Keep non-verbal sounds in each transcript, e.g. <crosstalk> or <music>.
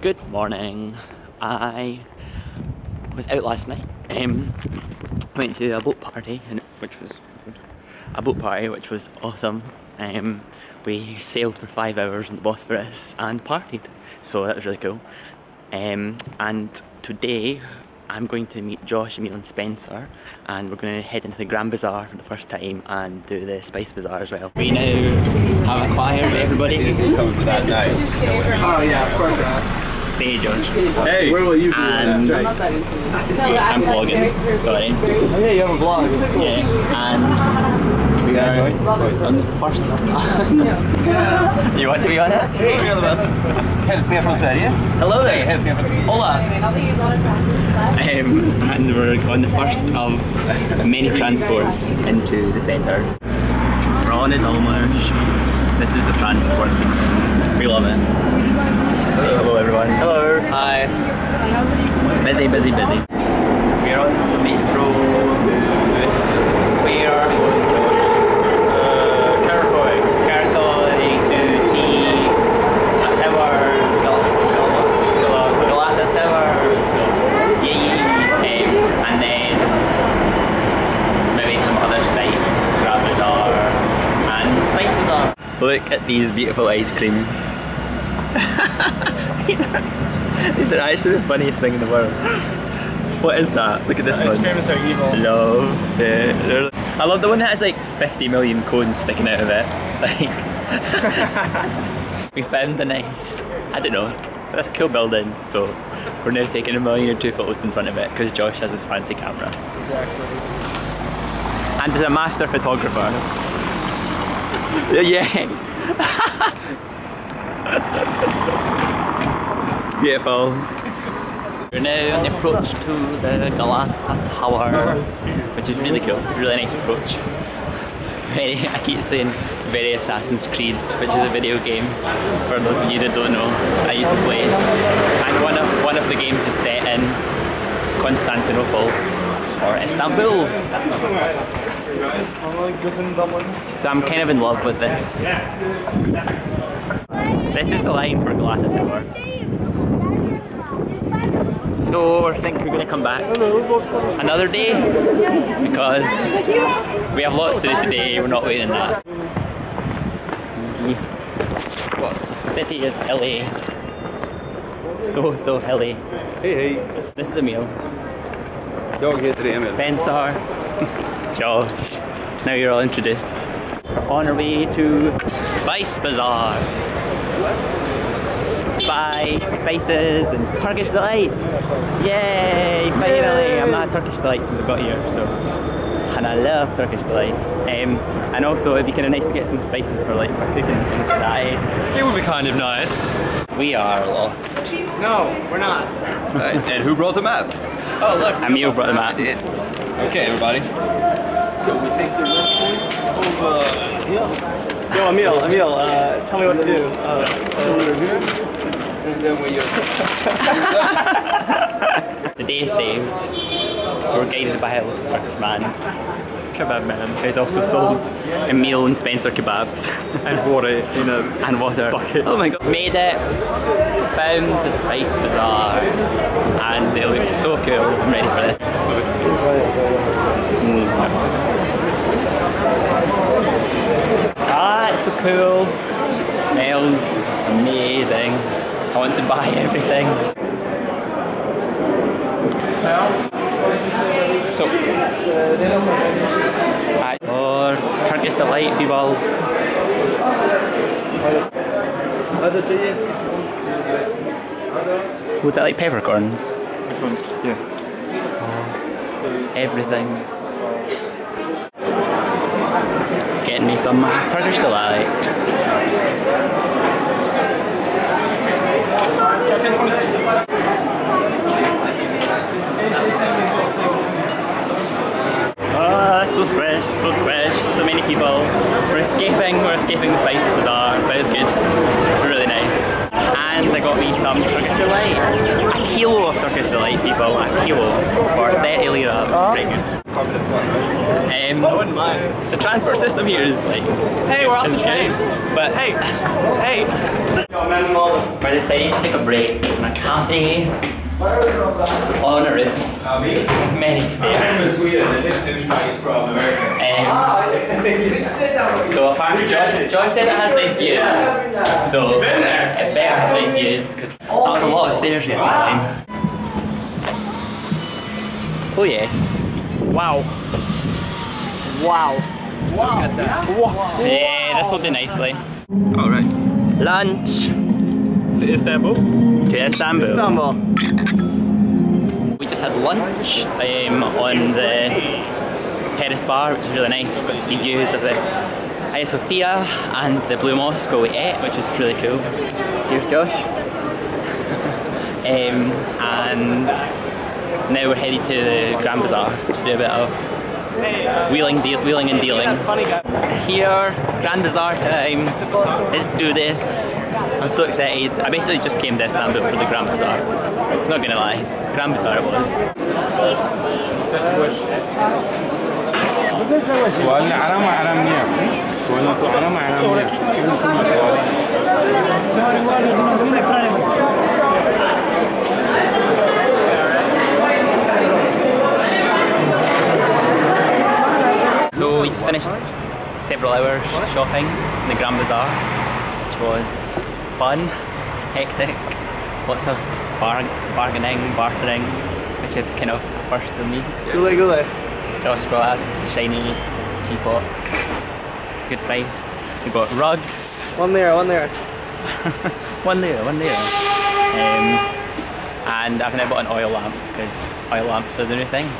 Good morning. I was out last night. Um, went to a boat party, and which was a boat party, which was awesome. Um, we sailed for five hours in the Bosphorus and partied, so that was really cool. Um, and today I'm going to meet Josh, Emil and Spencer and we're going to head into the Grand Bazaar for the first time and do the Spice Bazaar as well. We now have acquired everybody. Is coming for that night. Oh yeah, of course hey Josh. Hey! Where will you be? And I'm vlogging, sorry. Oh yeah, you have a vlog. Yeah, and we are on the first. <laughs> you want to be on it? Hälsningar från Sverige. Hello there. Hälsningar från... Hola! Um, and we're on the first of many transports into the centre. We're on it almost. This is the transport system. We love it. Hello everyone. Hello. Hi. Busy, busy, busy. We're on the metro. Where are we going? Uh, Karaköy. Karaköy to see a tower. Gal- Gal- Gal- Galata Tower. So, yay. Um, and then maybe some other sites. Grand Bazaar and Spice Bazaar. Look at these beautiful ice creams. These, are, these are actually the funniest thing in the world. What is that? Look at this Ice one. creams are evil. Love. They're- I love the one that has like 50 million cones sticking out of it. <laughs> Like, <laughs> we found the nice, I don't know, that's a cool building. So we're now taking a million or two photos in front of it because Josh has his fancy camera. Exactly. And is a master photographer. <laughs> yeah. Beautiful. We're now on the approach to the Galata Tower, which is really cool, really nice approach. <laughs> Very, I keep saying very Assassin's Creed, which is a video game for those of you that don't know. I used to play, and one of one of the games is set in Constantinople or Istanbul. So I'm kind of in love with this. This is the line for Galata Tower. So I think we're going to come back another day because we have lots to do today. We're not waiting that. What city is hilly? So so hilly. Hey hey. This is Emil. Jag heter Emil. Bensar, Josh. Now you're all introduced. We're on our way to Spice Bazaar. Buy spices and Turkish delight. Yay! Finally, I'm not a Turkish delight since I got here, so and I love Turkish delight. Um, and also, it'd be kind of nice to get some spices for like for cooking and things like that. It would be kind of nice. We are lost. No, we're not. Right, and who brought the map? Oh look. Emil brought them out. Okay, everybody. So we take the west point over here. Yo, Emil, Emil, uh, tell me what to do. Uh, So we're here. And then we just... <laughs> The day is saved. We're guided by a Turkish man. kebab man. Who's also sold Emil and Spencer kebabs. And water in a <laughs> and water. Bucket. Oh my god. Made it. Found the Spice Bazaar. And it looks so cool. I'm ready for this. Mm. Ah, it's so cool. It smells amazing. I want to buy everything. So, or Turkish delight people. Was that like peppercorns? Which ones? Yeah. Oh. Everything. Getting me some Turkish delight. I think. Transport system here is like Hey, we're off the is train. but Hey, hey. Yo, man, Malden. we're deciding to take a break in a cafe on a roof with many stairs. in Sweden, and this douchebag is from America. Um, so apparently Josh, Josh said it has nice views. So been there? it better have nice views because that was a lot of stairs we had to climb. Oh yes. Wow. Wow. Yeah, this will do nicely. Alright. Lunch To Istanbul? to Istanbul. Istanbul. We just had lunch um, on the terrace bar, which is really nice. Got to see views of the Hagia Sophia and the Blue Mosque where we ate, which was really cool. Here's Josh. <laughs> um, and now we're headed to the Grand Bazaar to do a bit of wheeling, deal, wheeling and dealing. Funny guy. Here, Grand Bazaar time. Let's do this. I'm so excited. I basically just came to Istanbul for the Grand Bazaar. Not gonna lie, Grand Bazaar it was. ولا حرام حرام نية ولا تو حرام حرام نية finished several hours shopping in the Grand Bazaar, which was fun, <laughs> hectic, lots of bar- bargaining, bartering, which is kind of a first for me. Gule gule. Josh brought a shiny teapot, good price. We got rugs, One there, one there. <laughs> one there, one there. Um, and I've now bought an oil lamp because oil lamps are the new thing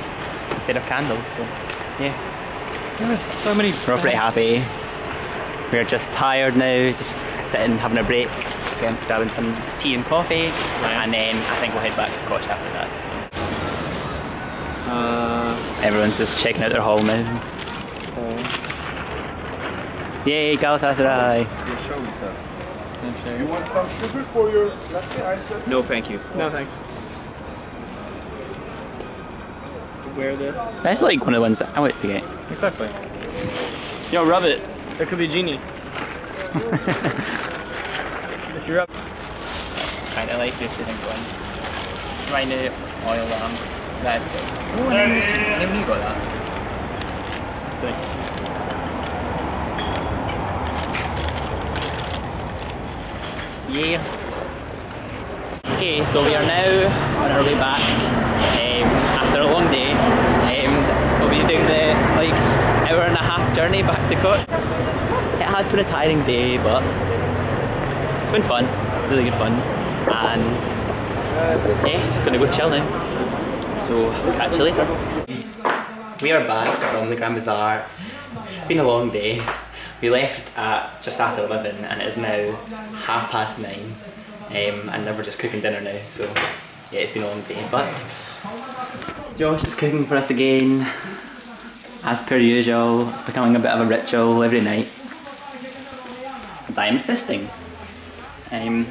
instead of candles. So yeah. There's so many. We're all pretty happy. We're just tired now, just sitting having a break, going grabbing some tea and coffee, and then I think we'll head back to Koç after that. So. Uh, Everyone's just checking out their hall now. Yay, Galatasaray! Show me stuff. You want some sugar for your latte ice latte? No, thank you. no thanks. Wear this. That's like one of the ones that I would get. Exactly. Yo, rub it. There could be a genie. <laughs> if you rub. Kinda like this, I think one. Right now, oil lamp. That is good. Oh, I never, I never knew you that. Sick. Yeah. Okay, so we are now on our way back um, after a long day. Um, we'll be doing the like hour and a half journey back to Court. It has been a tiring day, but it's been fun, really good fun, and yeah, just gonna go chill now. So catch you later. We are back from the Grand Bazaar. It's been a long day. We left at just after 11 and it is now half past 9 um, and now we're just cooking dinner now so yeah it's been a long day but Josh is cooking for us again as per usual it's becoming a bit of a ritual every night and I'm assisting um,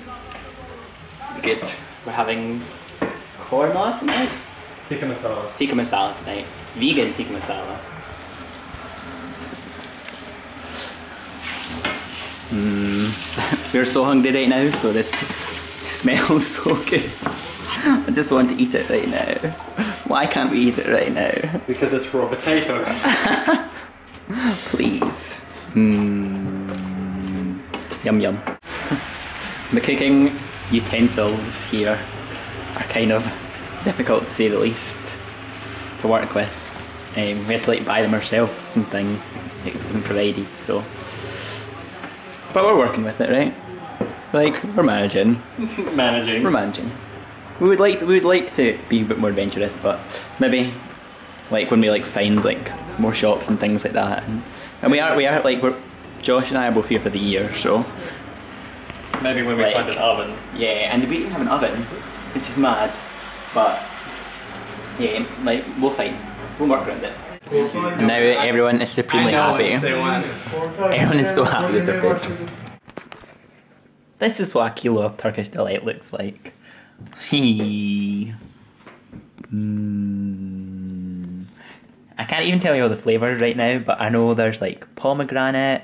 good we're having korma tonight Tikka masala. tikka masala tonight it's vegan tikka masala Mm. <laughs> We're so hungry right now, so this <laughs> smells so good. <laughs> I just want to eat it right now. Why can't we eat it right now? Because it's raw potato. <laughs> Please. Mm. Yum yum. <laughs> the cooking utensils here are kind of difficult to say the least to work with. Um, we had to like buy them ourselves and things. It wasn't provided, so. But we're working with it, right? Like we're managing. <laughs> Managing. We're managing. We would like to, we would like to be a bit more adventurous, but maybe like when we like find like more shops and things like that. And, and we are we are like we're Josh and I are both here for the year, so Maybe when we Like- find an oven. yeah. And we even have an oven, which is mad, but yeah, like we'll find we'll work around it. And now everyone is supremely happy. Everyone is so happy with the food. This is what a kilo of Turkish delight looks like. Mm. A can't even tell you all the flavors right now, but I know there's like pomegranate.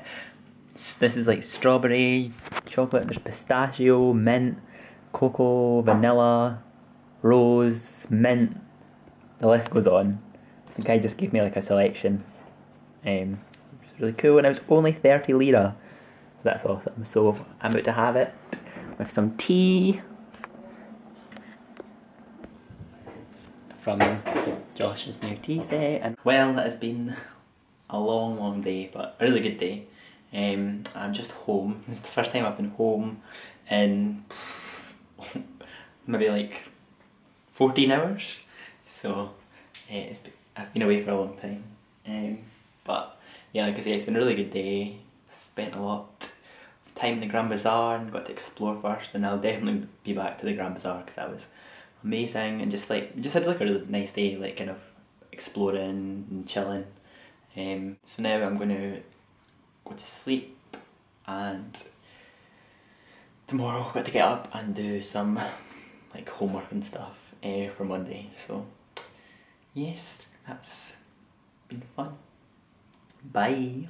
This is like strawberry, chocolate. There's pistachio, mint, cocoa, vanilla, rose, mint. The list goes on. The guy just gave me like a selection. Um, which was really cool, and it was only thirty lira. So that's awesome. So I'm about to have it with some tea from Josh's new tea set. And well, it has been a long, long day, but a really good day. Um, I'm just home. <laughs> It's the first time I've been home in <laughs> maybe like 14 hours. So eh, it's been, I've been away for a long time. Um, but yeah, like I say, it's been a really good day. Spent a lot of time in the Grand Bazaar and got to explore first, and I'll definitely be back to the Grand Bazaar because that was amazing and just like just had like a really nice day, like kind of exploring and chilling. Um, so now I'm going to go to sleep and tomorrow I've got to get up and do some like homework and stuff uh, for Monday. So yes, that's been fun. Bye.